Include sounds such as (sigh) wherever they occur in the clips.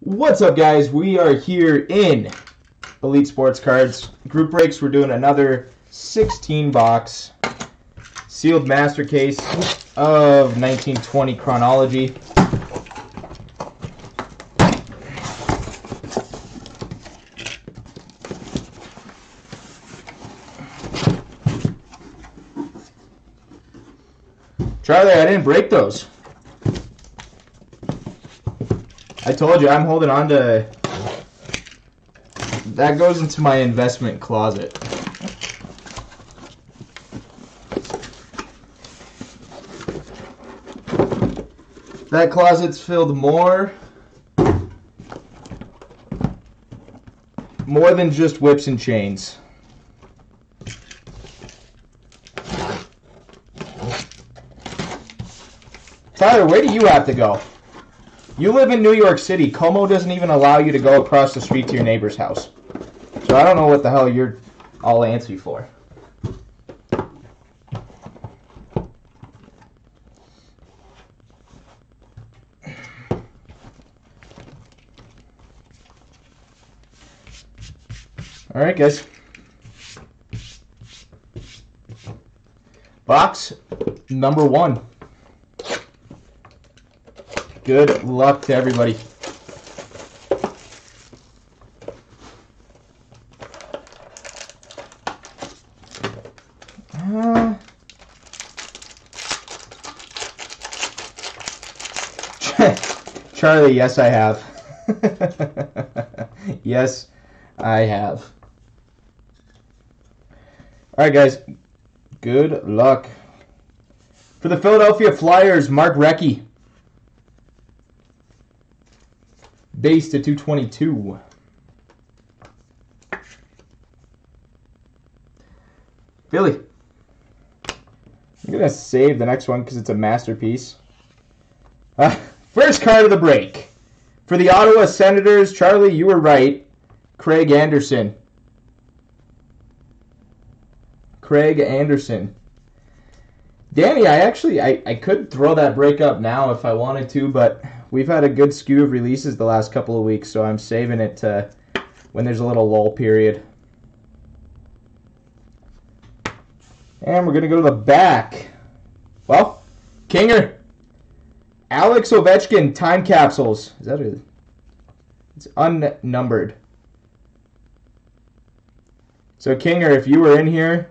What's up, guys? We are here in Elite Sports Cards Group Breaks. We're doing another 16 box sealed master case of 1920 chronology. Charlie, I didn't break those. I told you I'm holding on to. That goes into my investment closet. That closet's filled more. More than just whips and chains. Tyler, where do you have to go? You live in New York City. Cuomo doesn't even allow you to go across the street to your neighbor's house. So I don't know what the hell you're all antsy for. All right, guys. Box number one. Good luck to everybody. Uh, (laughs) Charlie, yes, I have. (laughs) yes, I have. All right, guys. Good luck. For the Philadelphia Flyers, Mark Recchi. Base to 222. Philly. I'm going to save the next one because it's a masterpiece. Uh, (laughs) first card of the break. For the Ottawa Senators, Charlie, you were right. Craig Anderson. Craig Anderson. Danny, I actually I, I could throw that break up now if I wanted to, but we've had a good skew of releases the last couple of weeks, so I'm saving it to when there's a little lull period. And we're gonna go to the back. Well, Kinger. Alex Ovechkin time capsules. Is that a it's unnumbered. So Kinger, if you were in here,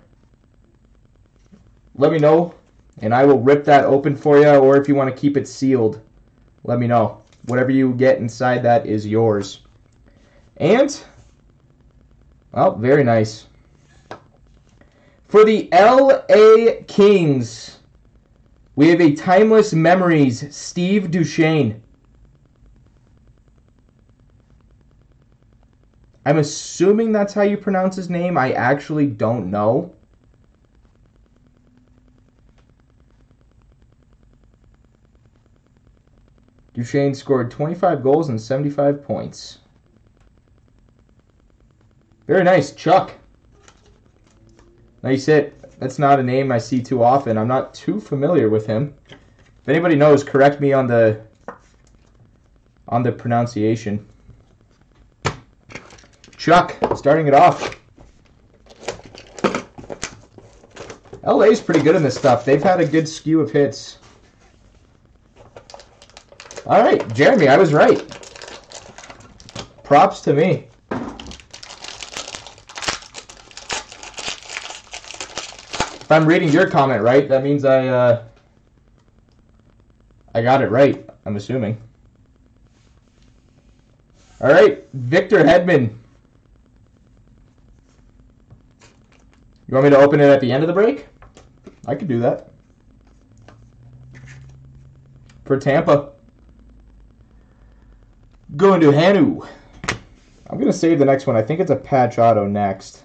let me know and I will rip that open for you or if you want to keep it sealed let me know. Whatever you get inside that is yours. And, well, very nice. For the LA Kings, we have a Timeless Memories Steve Duchesne. I'm assuming that's how you pronounce his name. I actually don't know. Duchesne scored 25 goals and 75 points. Very nice, Chuck. Nice hit. That's not a name I see too often. I'm not too familiar with him. If anybody knows, correct me on the on the pronunciation. Chuck, starting it off. LA's pretty good in this stuff. They've had a good skew of hits. All right, Jeremy, I was right. Props to me. If I'm reading your comment right, that means I uh, I got it right. I'm assuming. All right, Victor Hedman. You want me to open it at the end of the break? I could do that. For Tampa. Going to Hanu. I'm going to save the next one. I think it's a patch auto next.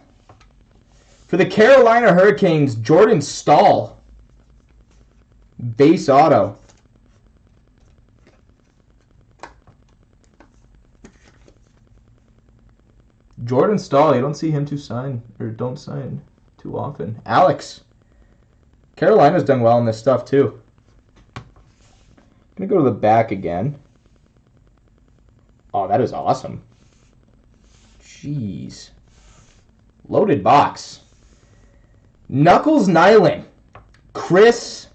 For the Carolina Hurricanes, Jordan Staal. Base auto. Jordan Staal, you don't see him too sign or don't sign too often. Alex. Carolina's done well in this stuff too. I'm gonna go to the back again. Oh, that is awesome. Jeez. Loaded box. Knuckles Nilan. Chris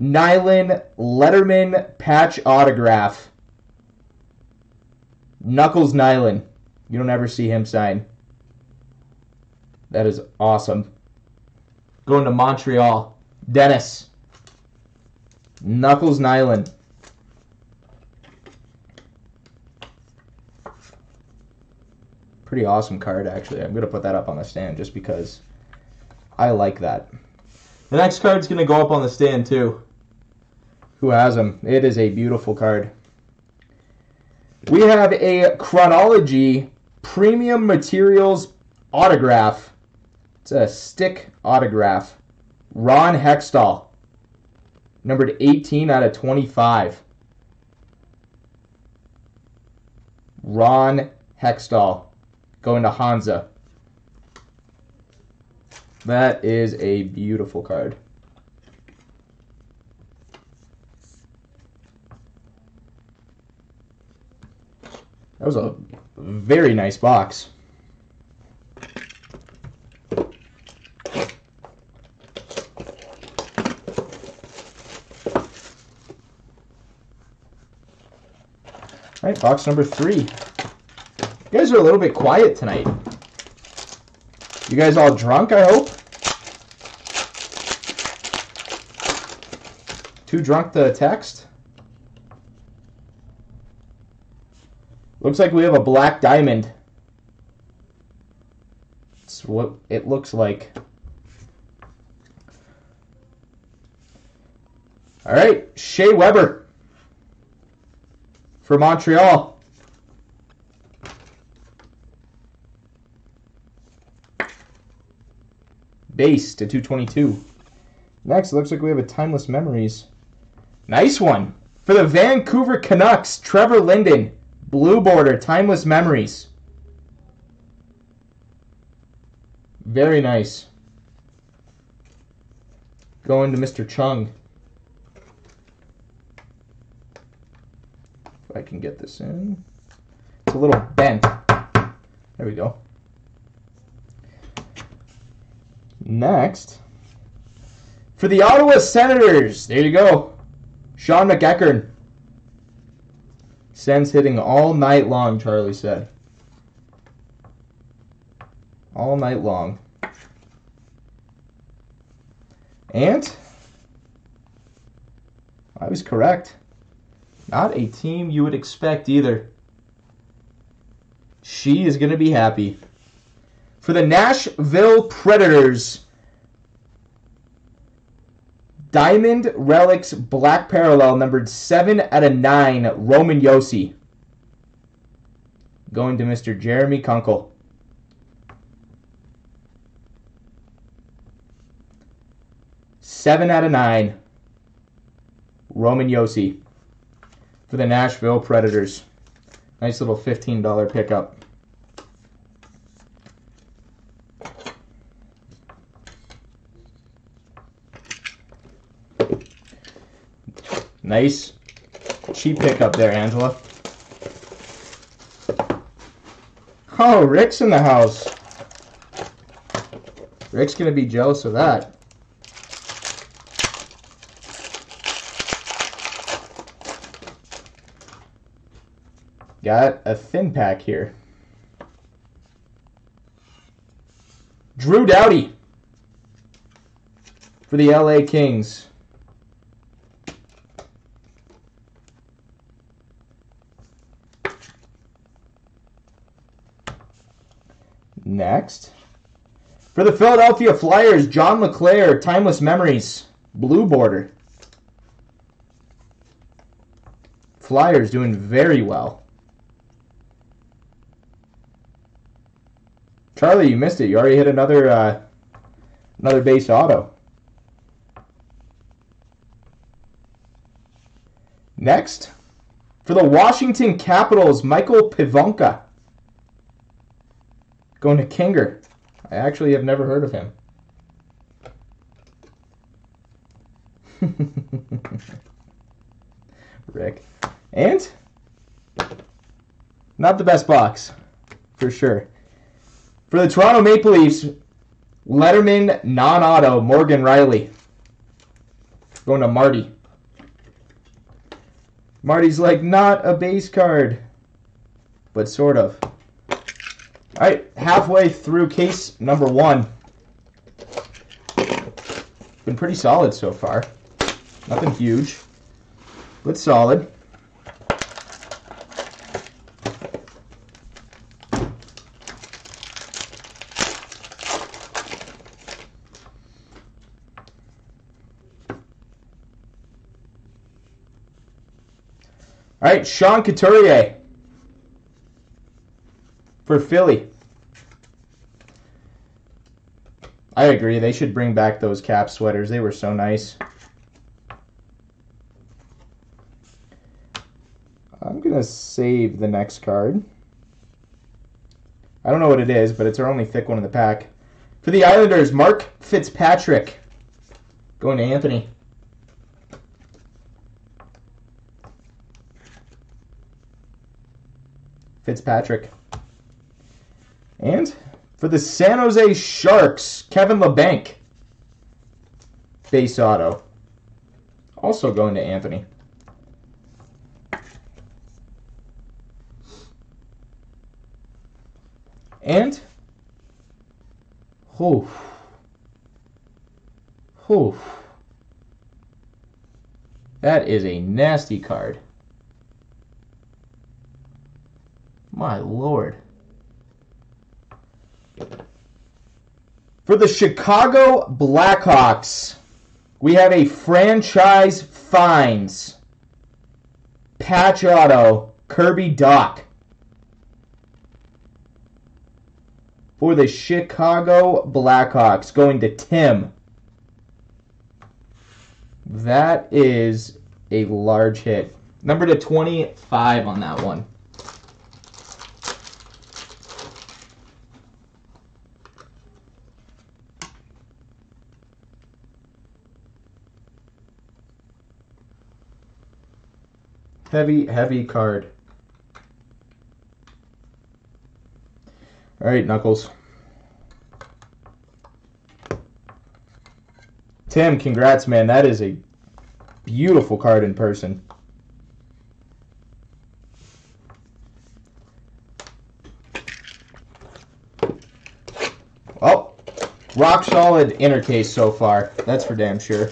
Nilan Letterman patch autograph. Knuckles Nilan. You don't ever see him sign. That is awesome. Going to Montreal. Dennis. Knuckles Nilan. Pretty awesome card, actually. I'm going to put that up on the stand just because I like that. The next card's going to go up on the stand, too. Who has them? It is a beautiful card. We have a Chronology Premium Materials autograph. It's a stick autograph. Ron Hextall. Numbered 18 out of 25. Ron Hextall going to Hansa. That is a beautiful card. That was a very nice box. All right, box number three. You guys are a little bit quiet tonight. You guys all drunk, I hope? Too drunk to text? Looks like we have a black diamond. It's what it looks like. All right, Shea Weber for Montreal. Base to 222. Next, looks like we have a Timeless Memories. Nice one. For the Vancouver Canucks, Trevor Linden. Blue border, Timeless Memories. Very nice. Going to Mr. Chung. If I can get this in. It's a little bent. There we go. Next, for the Ottawa Senators, there you go. Shawn McEachern. Sens hitting all night long, Charlie said. All night long. And I was correct. Not a team you would expect either. She is going to be happy for the Nashville Predators. Diamond Relics Black Parallel, numbered 7 out of 9, Roman Josi. Going to Mr. Jeremy Kunkel. Seven out of nine. Roman Josi for the Nashville Predators. Nice little $15 pickup. Nice cheap pickup there, Angela. Oh, Rick's in the house. Rick's going to be jealous of that. Got a thin pack here. Drew Doughty for the LA Kings. Next. For the Philadelphia Flyers, John LeClair, Timeless Memories, blue border. Flyers doing very well. Charlie, you missed it. You already hit another uh, another base auto. Next, for the Washington Capitals, Michael Pivonka. Going to Kinger. I actually have never heard of him. (laughs) Rick. And Not the best box, for sure. For the Toronto Maple Leafs, Letterman non-auto Morgan Rielly. Going to Marty. Marty's like, not a base card, but sort of. All right, halfway through case number one. Been pretty solid so far. Nothing huge, but solid. All right, Sean Couturier for Philly. I agree. They should bring back those cap sweaters. They were so nice. I'm going to save the next card. I don't know what it is, but it's our only thick one in the pack. For the Islanders, Mark Fitzpatrick. Going to Anthony. Fitzpatrick. And for the San Jose Sharks, Kevin Labanc. Base auto. Also going to Anthony. And oh, oh, that is a nasty card. My lord. For the Chicago Blackhawks, we have a franchise fines patch auto Kirby Dach. For the Chicago Blackhawks, going to Tim. That is a large hit. Number to 25 on that one. Heavy, heavy card. All right, Knuckles. Tim, congrats, man. That is a beautiful card in person. Well, rock solid inner case so far. That's for damn sure.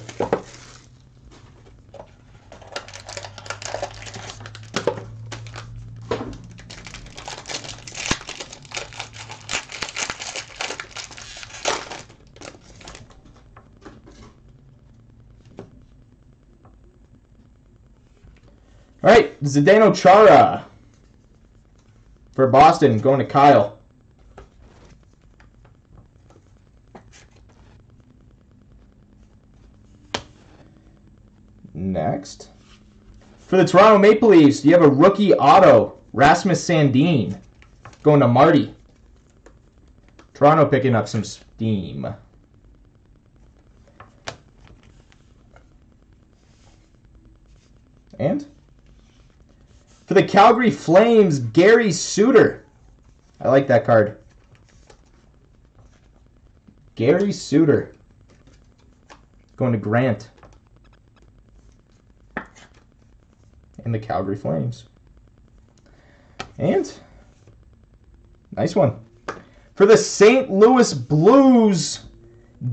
All right, Zdeno Chara for Boston, going to Kyle. Next. For the Toronto Maple Leafs, you have a rookie auto, Rasmus Sandin, going to Marty. Toronto picking up some steam. And the Calgary Flames, Gary Suter. I like that card. Gary Suter. Going to Grant. And the Calgary Flames. And, nice one. For the St. Louis Blues,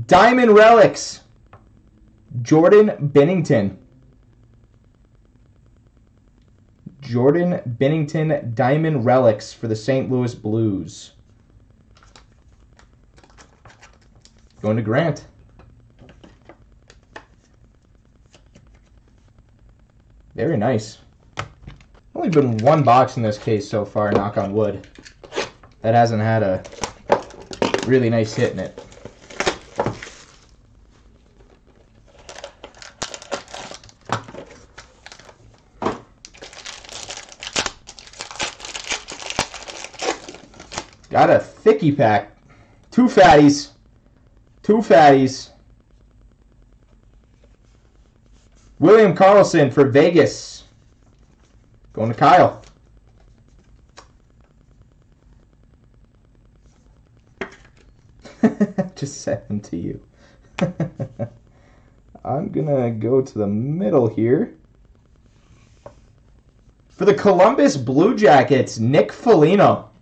Diamond Relics, Jordan Binnington. Jordan Binnington Diamond Relics for the St. Louis Blues. Going to Grant. Very nice. Only been one box in this case so far, knock on wood. That hasn't had a really nice hit in it. Got a thicky pack. Two fatties. Two fatties. William Karlsson for Vegas. Going to Kyle. (laughs) Just sent them to you. (laughs) I'm going to go to the middle here. For the Columbus Blue Jackets, Nick Foligno.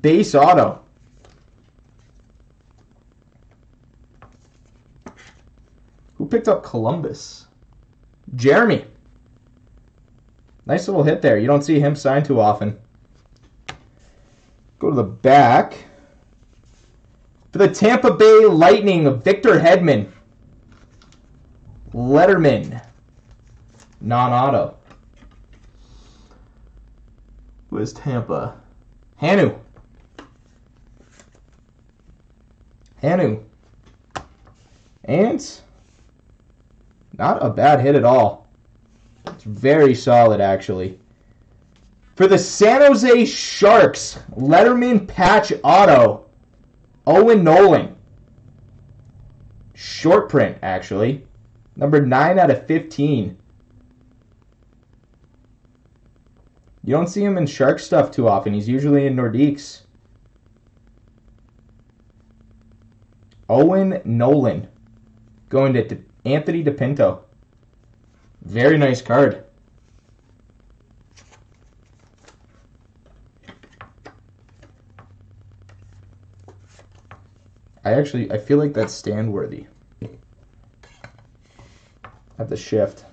Base auto. Who picked up Columbus? Jeremy. Nice little hit there. You don't see him sign too often. Go to the back. For the Tampa Bay Lightning, Victor Hedman. Letterman. Non-auto. Who is Tampa? Hanu. Hanu. And not a bad hit at all. It's very solid, actually. For the San Jose Sharks, Letterman Patch Auto, Owen Nolan. Short print, actually. Number 9 out of 15. You don't see him in Shark stuff too often. He's usually in Nordiques. Owen Nolan. Going to Anthony DePinto. Very nice card. I actually I feel like that's stand worthy. At the shift.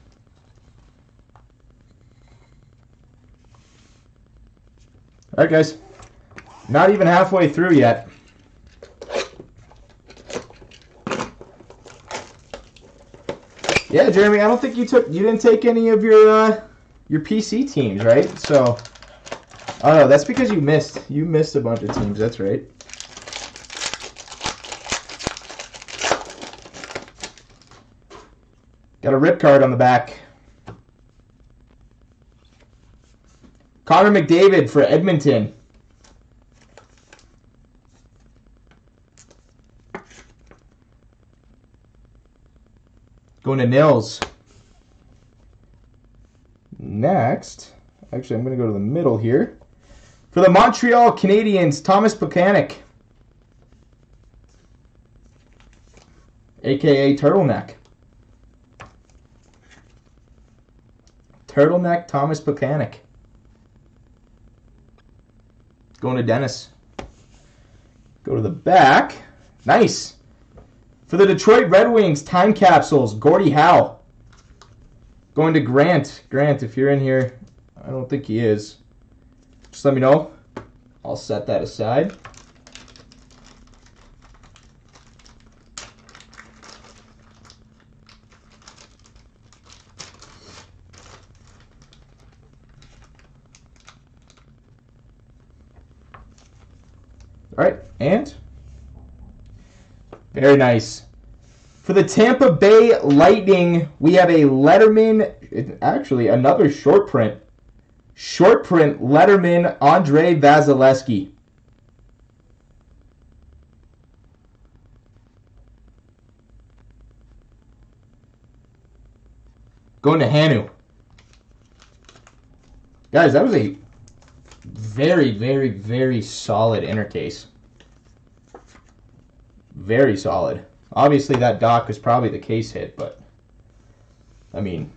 Alright guys. Not even halfway through yet. Yeah, Jeremy, I don't think you took you didn't take any of your uh, your PC teams, right? So Oh no, that's because you missed. You missed a bunch of teams, that's right. Got a rip card on the back. Connor McDavid for Edmonton. Going to Nils. Next, actually, I'm going to go to the middle here. For the Montreal Canadiens, Thomas Plekanec. AKA Turtleneck. Turtleneck Thomas Plekanec. Going to Dennis. Go to the back. Nice. For the Detroit Red Wings, time capsules, Gordie Howe. Going to Grant. Grant, if you're in here, I don't think he is. Just let me know. I'll set that aside. All right, and very nice. For the Tampa Bay Lightning, we have a Letterman, actually another short print. Short print Letterman Andre Vasilevskiy. Going to Hanu. Guys, that was a very, very, very solid intercase very solid. Obviously, that Dach is probably the case hit, but I mean,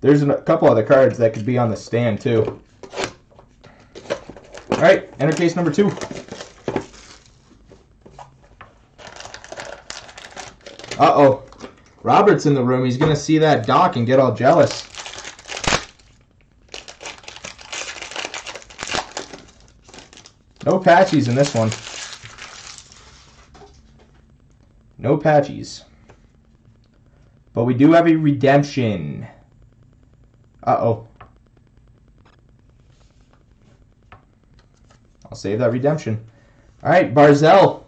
there's a couple other cards that could be on the stand too. All right, enter case number two. Uh-oh. Robert's in the room. He's going to see that Dach and get all jealous. No patchies in this one. No patches. But we do have a redemption. Uh-oh. I'll save that redemption. All right, Barzal.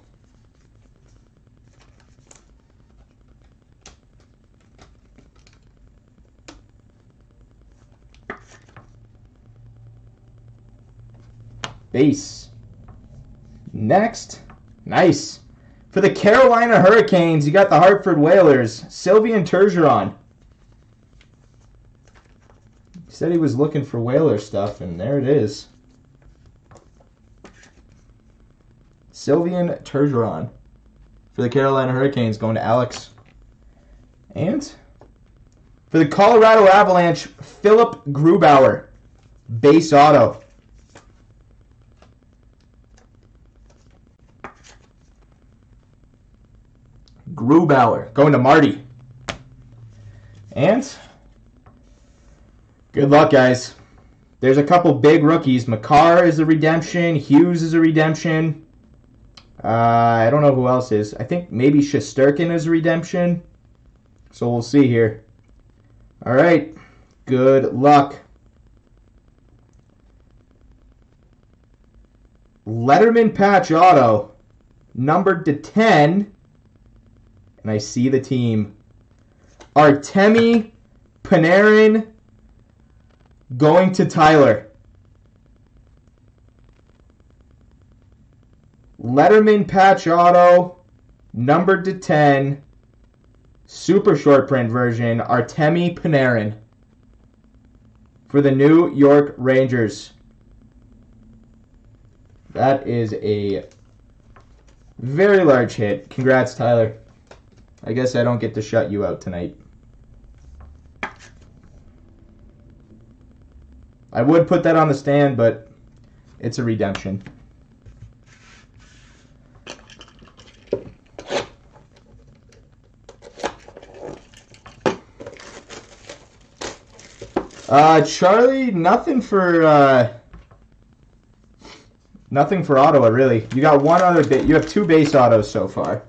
Base. Next. Nice. For the Carolina Hurricanes, you got the Hartford Whalers, Sylvain Turgeon. He said he was looking for Whaler stuff, and there it is. Sylvain Turgeon for the Carolina Hurricanes going to Alex. And for the Colorado Avalanche, Philipp Grubauer, base auto. Grubauer going to Marty. And good luck, guys. There's a couple big rookies. Makar is a redemption. Hughes is a redemption. Uh, I don't know who else is. I think maybe Shesterkin is a redemption. So we'll see here. All right. Good luck. Letterman patch auto, numbered to 10. And I see the team. Artemi Panarin going to Tyler. Letterman patch auto, numbered to 10, super short print version, Artemi Panarin for the New York Rangers. That is a very large hit. Congrats, Tyler. I guess I don't get to shut you out tonight. I would put that on the stand, but it's a redemption. Uh, Charlie, nothing for uh, nothing for Ottawa really. You got one other bit. You have two base autos so far.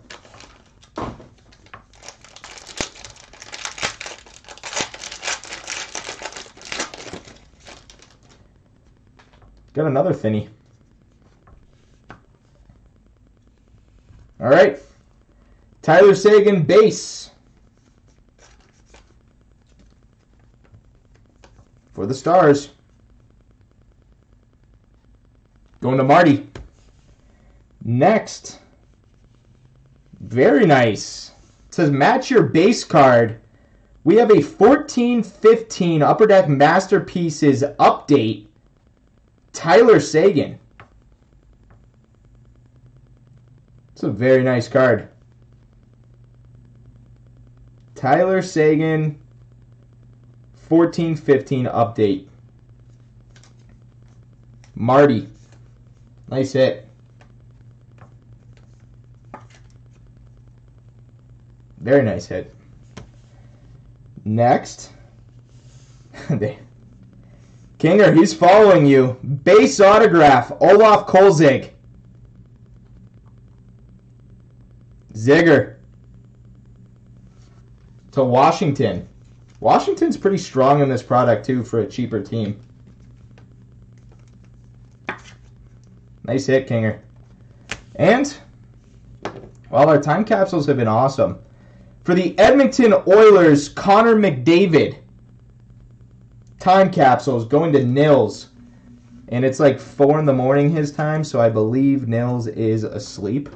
Got another thinny. All right. Tyler Seguin, base. For the Stars. Going to Marty. Next. Very nice. It says match your base card. We have a 14-15 Upper Deck Masterpieces update Tyler Seguin. It's a very nice card. Tyler Seguin, 14-15 update. Marty. Nice hit. Very nice hit. Next. (laughs) Kinger, he's following you. Base autograph, Olaf Kolzig. Zigger to Washington. Washington's pretty strong in this product, too, for a cheaper team. Nice hit, Kinger. And, well, our time capsules have been awesome. For the Edmonton Oilers, Connor McDavid time capsules going to Nils. And it's like 4 in the morning his time, so I believe Nils is asleep.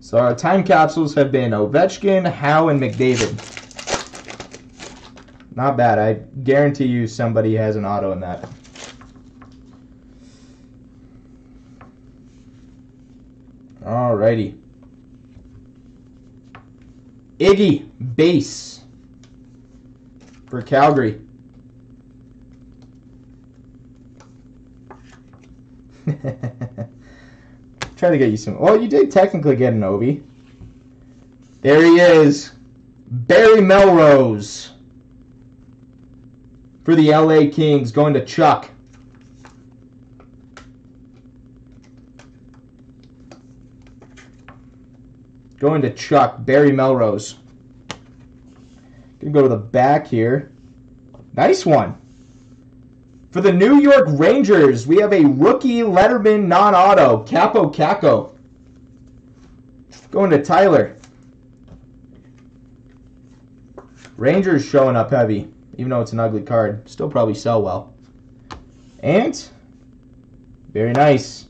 So our time capsules have been Ovechkin, Howe, and McDavid. Not bad. I guarantee you somebody has an auto in that. Alrighty. Iggy base for Calgary. (laughs) Try to get you some. Well, you did technically get an Ovi. There he is. Barry Melrose for the LA Kings, going to Chuck. Going to Chuck, Barry Melrose. Gonna go to the back here. Nice one. For the New York Rangers, we have a rookie Letterman non-auto, Kaapo Kakko. Going to Tyler. Rangers showing up heavy even though it's an ugly card. Still probably sell well. And, very nice.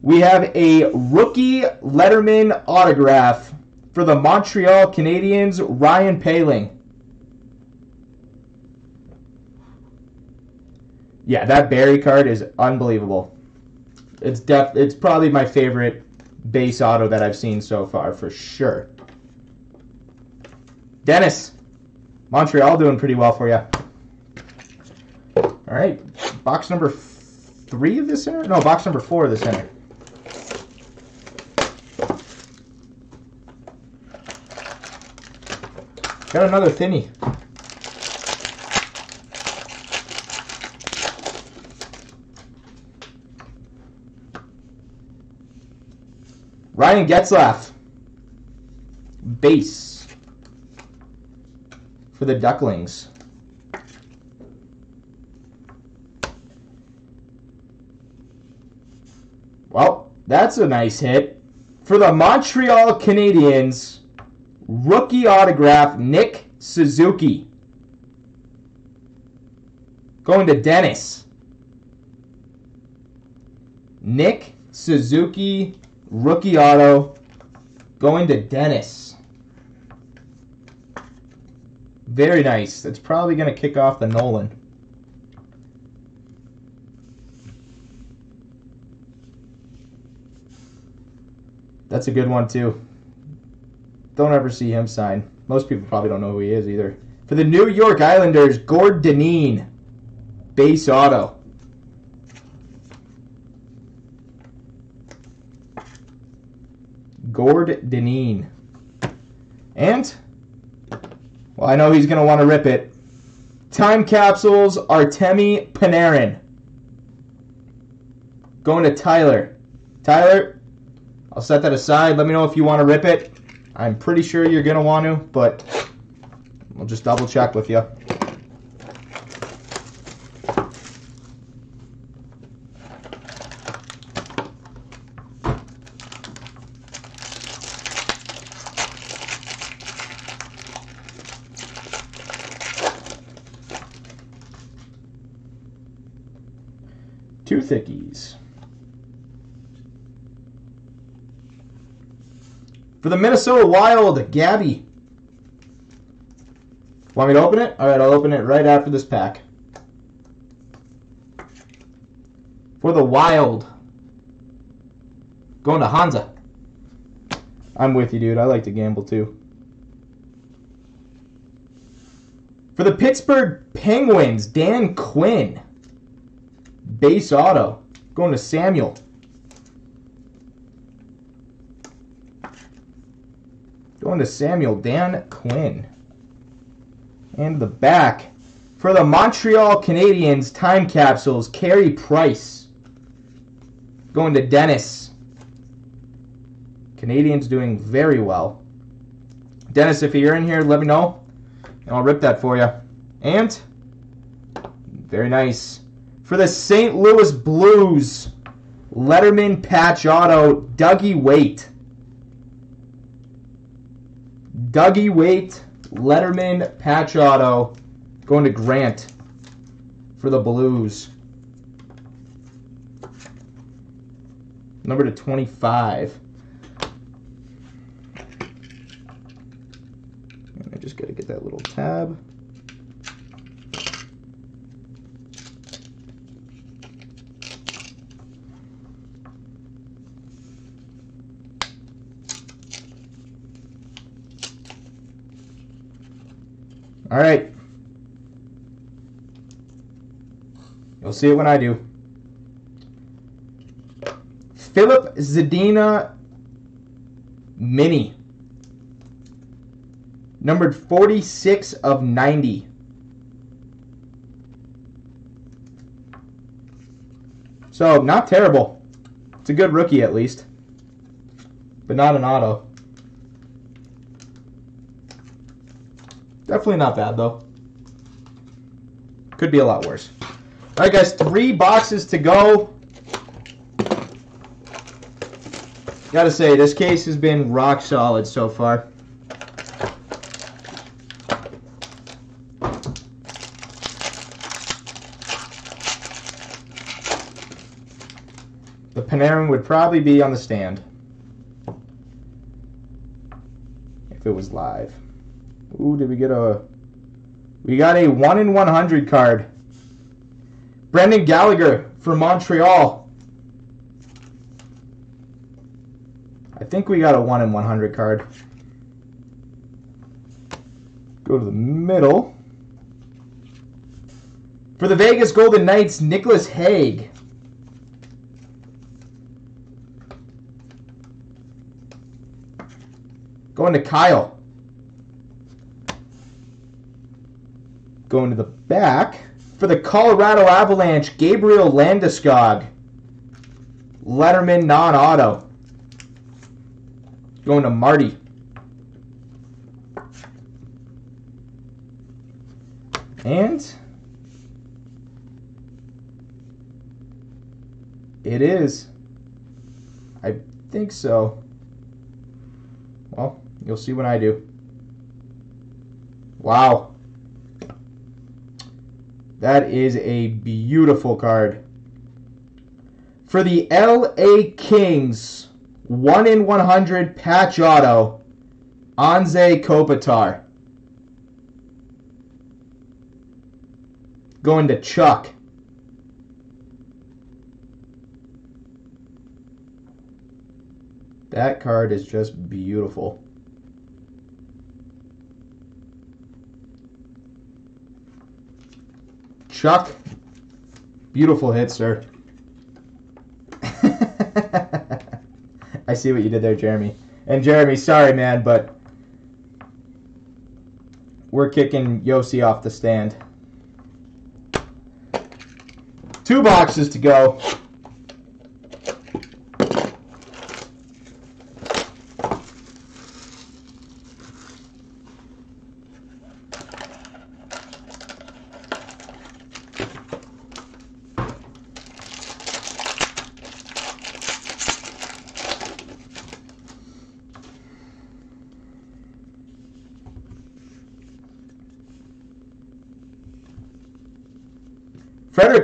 We have a rookie Letterman autograph for the Montreal Canadiens, Ryan Poehling. Yeah, that Barry card is unbelievable. It's def it's probably my favorite base auto that I've seen so far for sure. Dennis, Montreal doing pretty well for you. All right, box number three of the center? No, box number four of the center. Got another thinny. Ryan Getzlaf. Base. For the Ducklings. Well, that's a nice hit. For the Montreal Canadiens, rookie autograph, Nick Suzuki. Going to Dennis. Nick Suzuki Rookie auto going to Dennis. Very nice. That's probably going to kick off the Nolan. That's a good one, too. Don't ever see him sign. Most people probably don't know who he is either. For the New York Islanders, Gord Dineen. Base auto. Gord Dineen. And, well, I know he's going to want to rip it. Time capsules, Artemi Panarin. Going to Tyler. Tyler, I'll set that aside. Let me know if you want to rip it. I'm pretty sure you're going to want to, but we'll just double check with you. Two thickies. For the Minnesota Wild, Gabby. Want me to open it? All right, I'll open it right after this pack. For the Wild, going to Hansa. I'm with you, dude. I like to gamble too. For the Pittsburgh Penguins, Dan Quinn. Base auto. Going to Samuel. Going to Samuel Dan Quinn. And the back. For the Montreal Canadiens time capsules, Carey Price. Going to Dennis. Canadians doing very well. Dennis, if you're in here, let me know. And I'll rip that for you. And, very nice. For the St. Louis Blues, Letterman patch auto, Dougie Weight. Dougie Weight, Letterman patch auto, going to Grant for the Blues. Number to 25. I just got to get that little tab. All right. You'll see it when I do. Filip Zadina Mini. Numbered 46 of 90. So, not terrible. It's a good rookie at least. But not an auto. Definitely not bad, though. Could be a lot worse. All right, guys, three boxes to go. Gotta say, this case has been rock solid so far. The Panarin would probably be on the stand. If it was live. Ooh, did we get a... We got a 1 in 100 card. Brendan Gallagher for Montreal. I think we got a 1 in 100 card. Go to the middle. For the Vegas Golden Knights, Nicolas Hague. Going to Kyle. Going to the back. For the Colorado Avalanche, Gabriel Landeskog. Letterman non-auto. Going to Marty. And it is. I think so. Well, you'll see when I do. Wow. That is a beautiful card. For the LA Kings, 1 in 100 patch auto, Anze Kopitar. Going to Chuck. That card is just beautiful. Chuck, beautiful hit, sir. (laughs) I see what you did there, Jeremy. And Jeremy, sorry, man, but we're kicking Josi off the stand. Two boxes to go.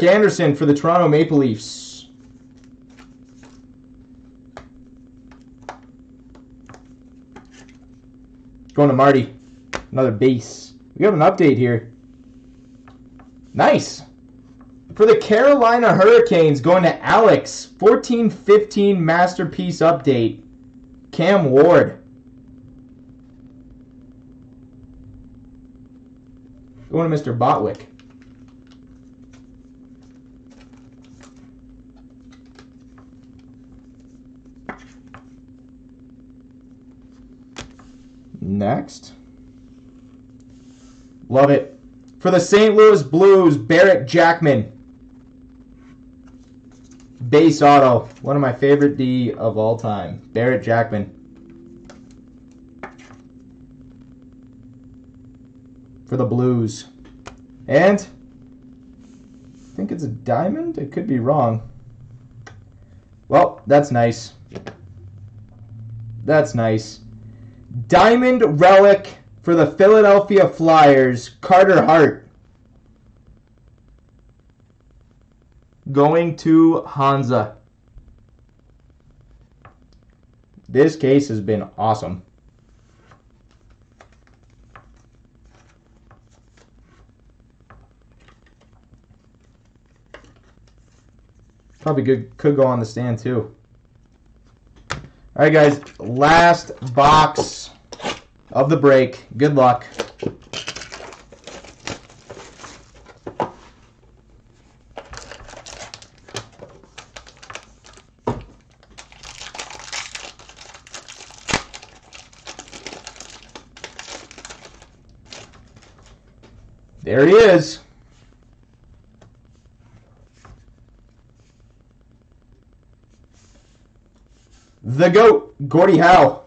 Andersen for the Toronto Maple Leafs. Going to Marty. Another base. We got an update here. Nice. For the Carolina Hurricanes, going to Alex. 14-15 Masterpiece update. Cam Ward. Going to Mr. Botwick. Next. Love it. For the St. Louis Blues, Barrett Jackman. Base auto. One of my favorite D of all time. Barrett Jackman. For the Blues. And I think it's a diamond. It could be wrong. Well, that's nice. That's nice. Diamond Relic for the Philadelphia Flyers, Carter Hart. Going to Hansa. This case has been awesome. Probably good, could go on the stand too. All right, guys, last box of the break. Good luck. There he is. The GOAT, Gordie Howe.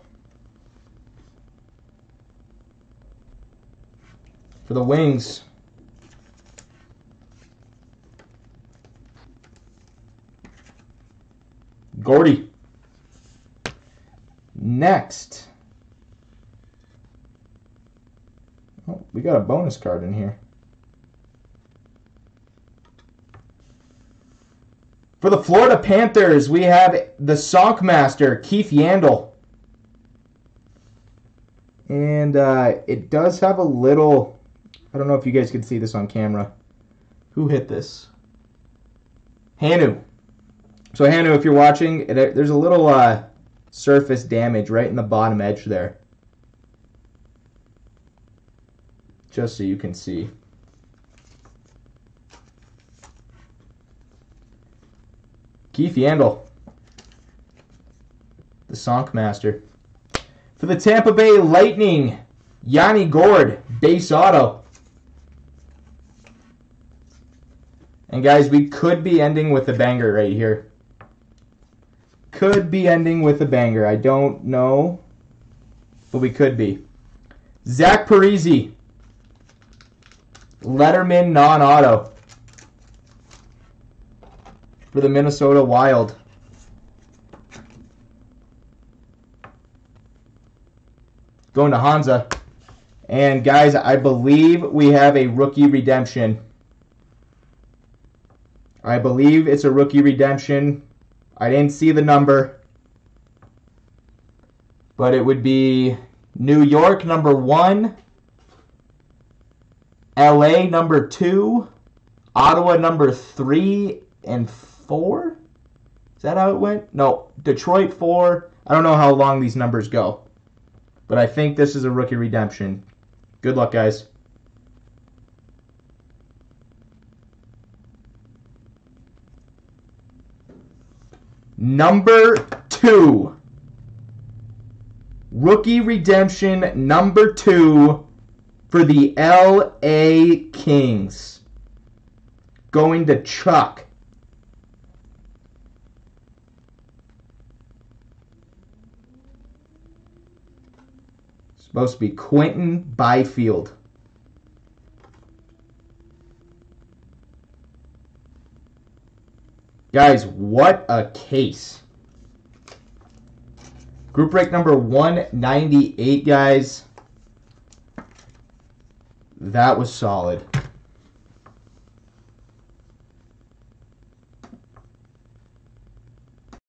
For the Wings. Gordie. Next. Oh, we got a bonus card in here. For the Florida Panthers, we have the Sock Master, Keith Yandle. And uh, it does have a little, I don't know if you guys can see this on camera. Who hit this? Hanu. So Hanu, if you're watching, it, there's a little uh, surface damage right in the bottom edge there. Just so you can see. Keith Yandle, the Sonk Master. For the Tampa Bay Lightning, Yanni Gourde, base auto. And guys, we could be ending with a banger right here. Could be ending with a banger. I don't know, but we could be. Zach Parise, Letterman non-auto for the Minnesota Wild. Going to Hansa. And guys, I believe we have a rookie redemption. I believe it's a rookie redemption. I didn't see the number. But it would be New York number one, LA number two, Ottawa number three and four. Is that how it went? No, Detroit four. I don't know how long these numbers go, but I think this is a rookie redemption. Good luck, guys. Number two. Rookie redemption number two for the LA Kings. Going to Chuck. Supposed to be Quinton Byfield. Guys, what a case. Group break number 198, guys. That was solid.